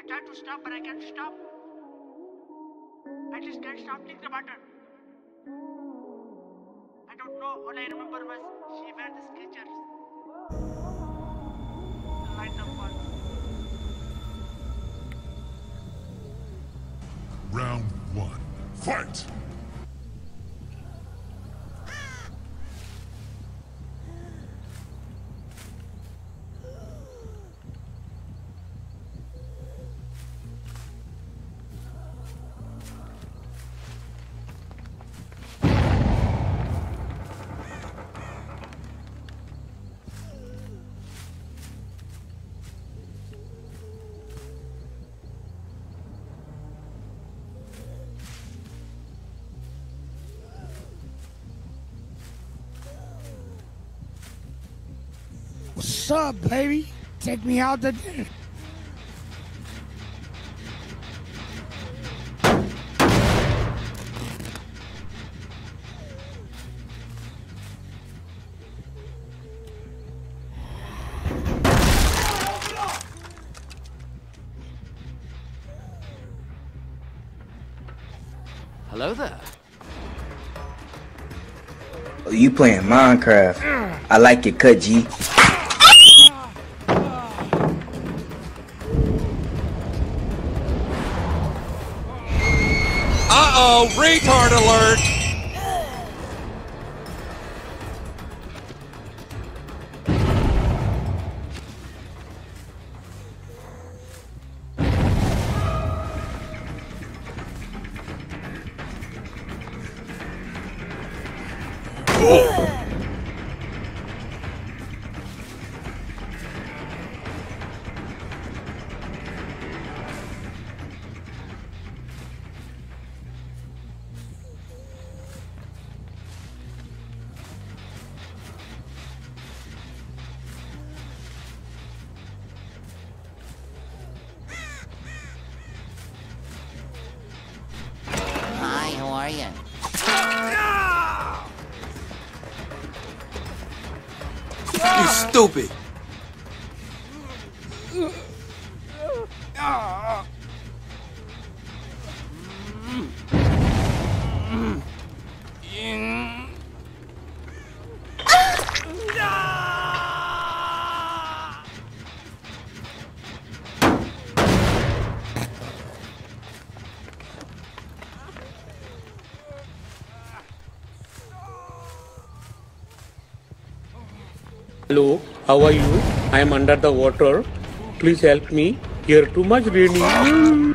I tried to stop, but I can't stop. I just can't stop clicking the button. I don't know. All I remember was she wear the Skechers. The light up one. Round one. Fight! What's up, baby? Take me out to dinner. Hello there. Oh, you playing Minecraft. I like your cut, G. Uh-oh, retard alert! You stupid! Hello, how are you? I am under the water. Please help me. Here too much raining.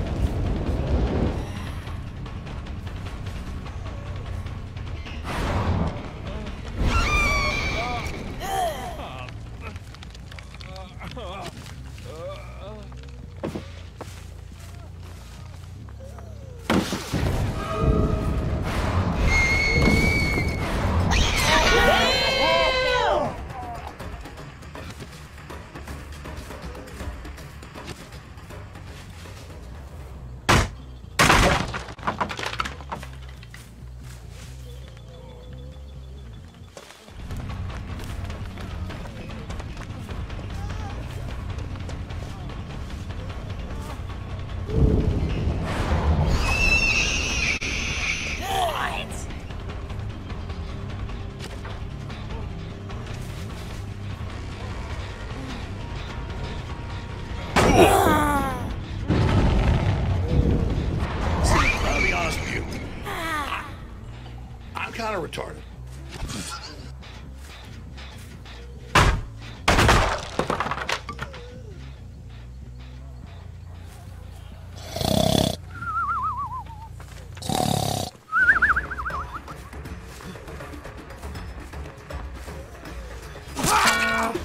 retarded.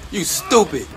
You stupid.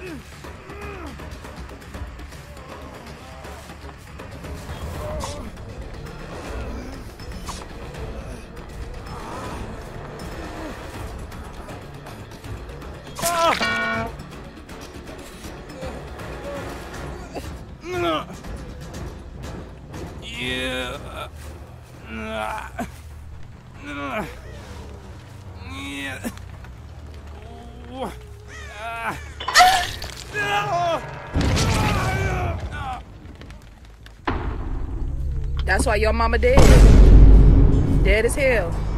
That's why your mama dead. Dead as hell.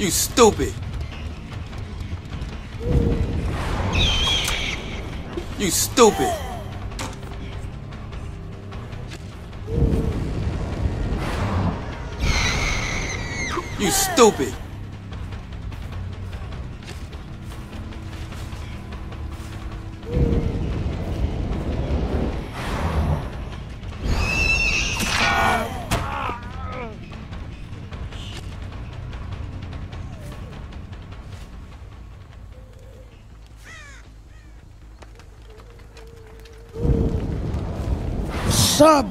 You stupid. You stupid. You stupid.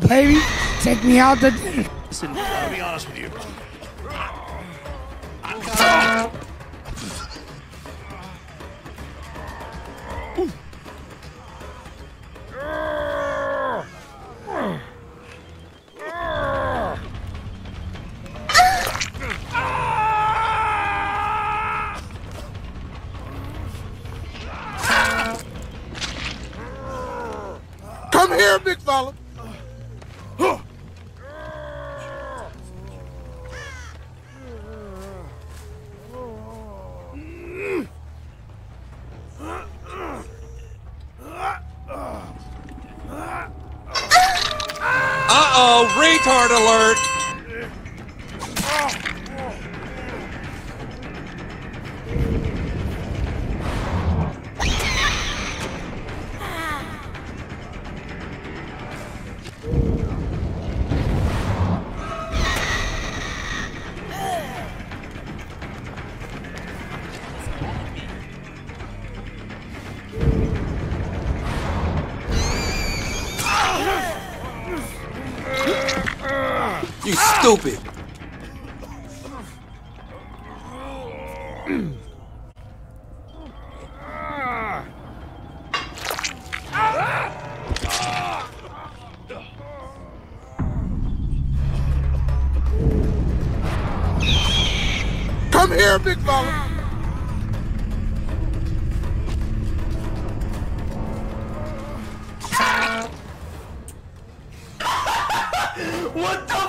Baby? Take me out to dinner. Listen, I'll be honest with you. Come here, big fella. Stupid. Come here, big fella. What the?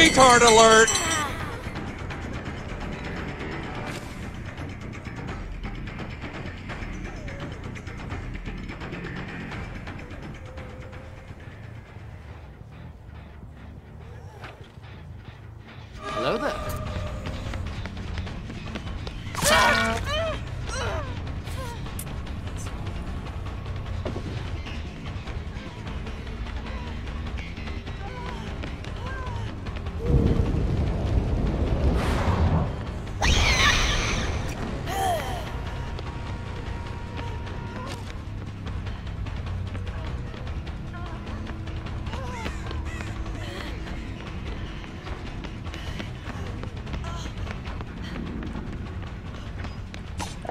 retard alert!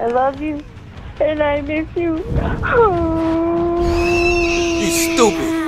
I love you, and I miss you. you stupid.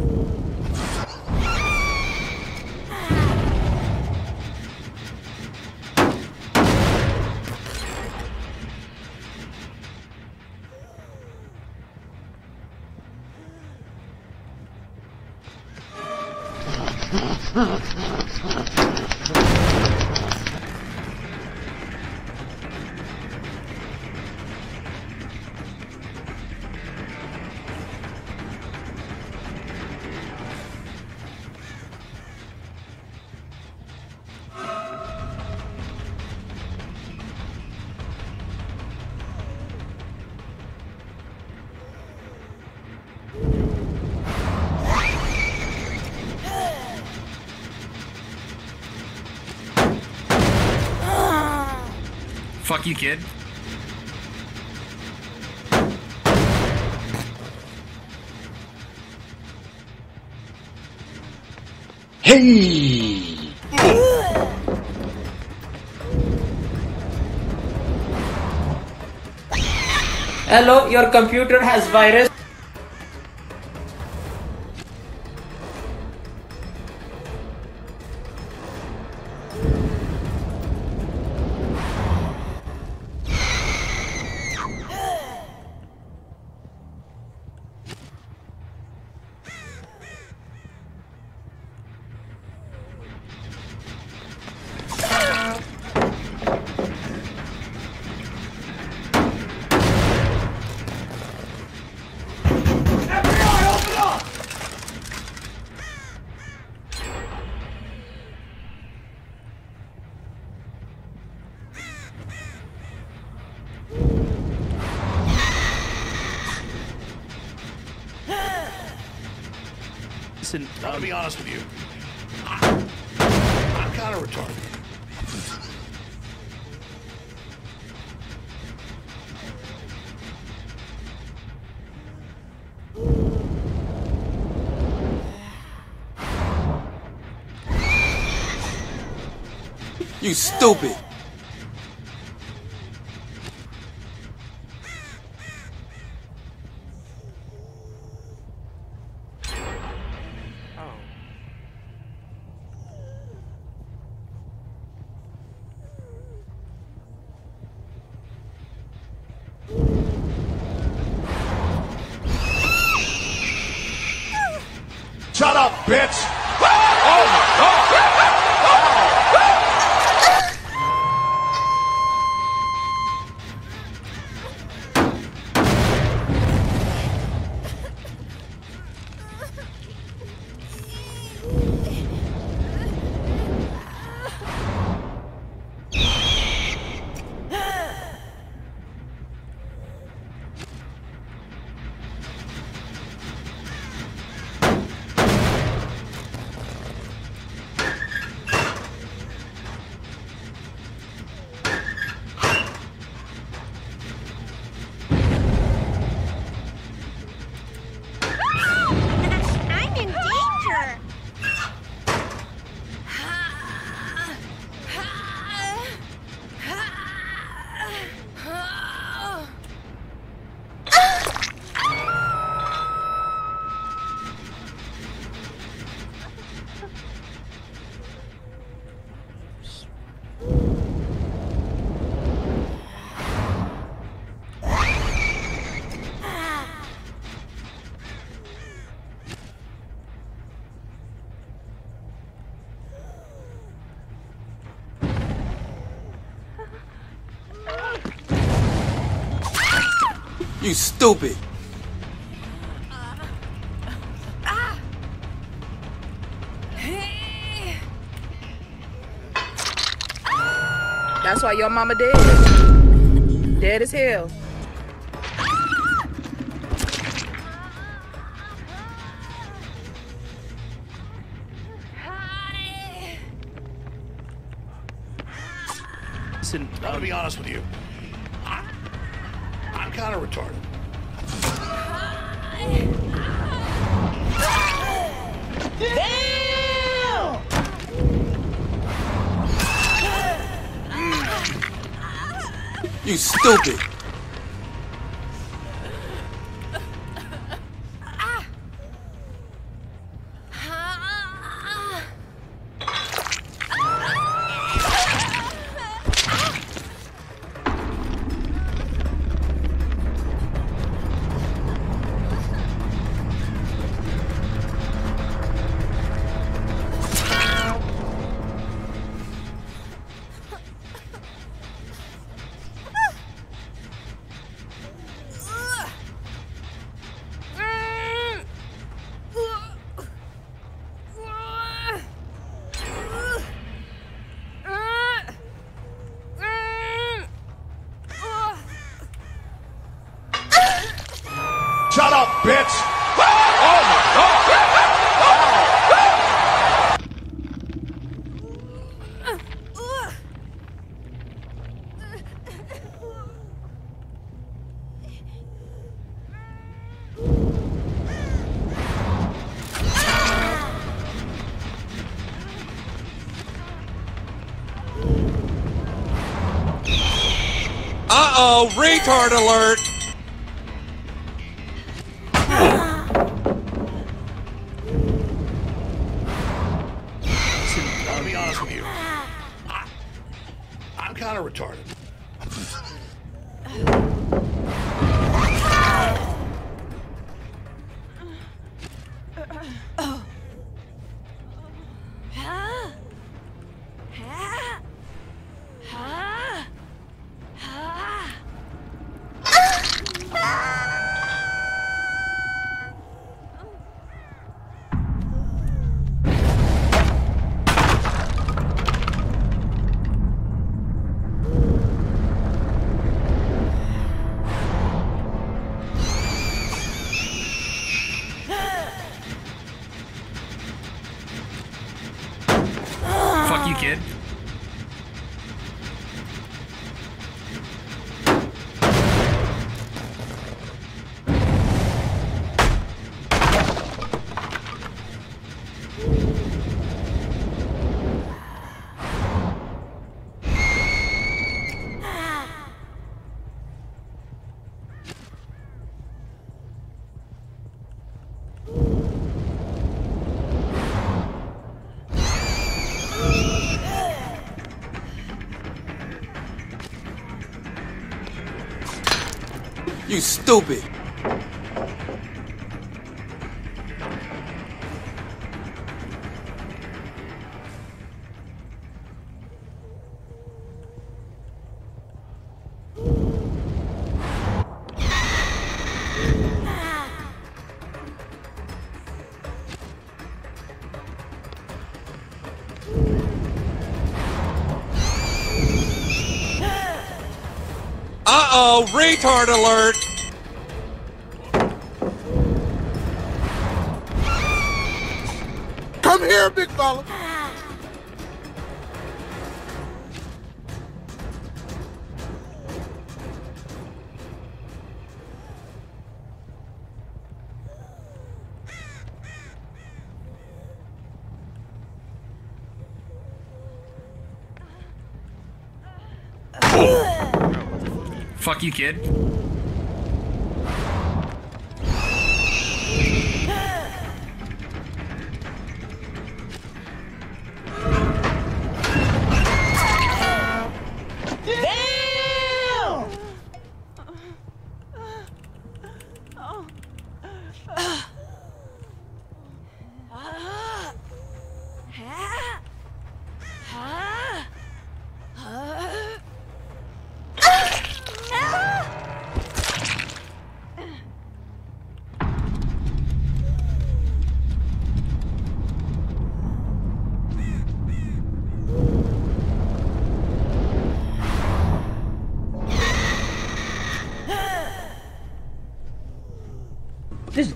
Bye. Fuck you, kid. Hey! Hello, your computer has virus. You stupid. You stupid. That's why your mama dead. Dead as hell. Listen, I'm gonna be honest with you. Kind of retarded. Damn! You stupid. Uh-oh, retard alert. You stupid. Uh-oh, retard alert! Come here, big fella. Fuck you, kid.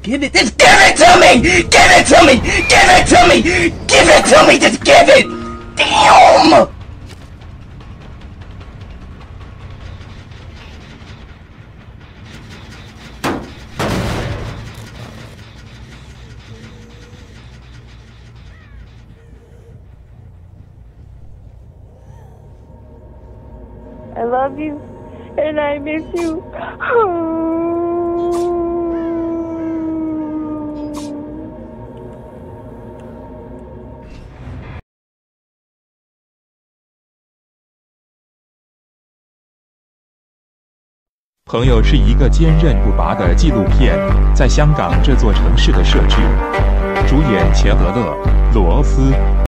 Give it. Just give it to me. Give it to me. Give it to me. Give it to me. Just give it. Damn. I love you, and I miss you. 朋友是一个坚韧不拔的纪录片，在香港这座城市的设置。主演钱德勒、罗斯。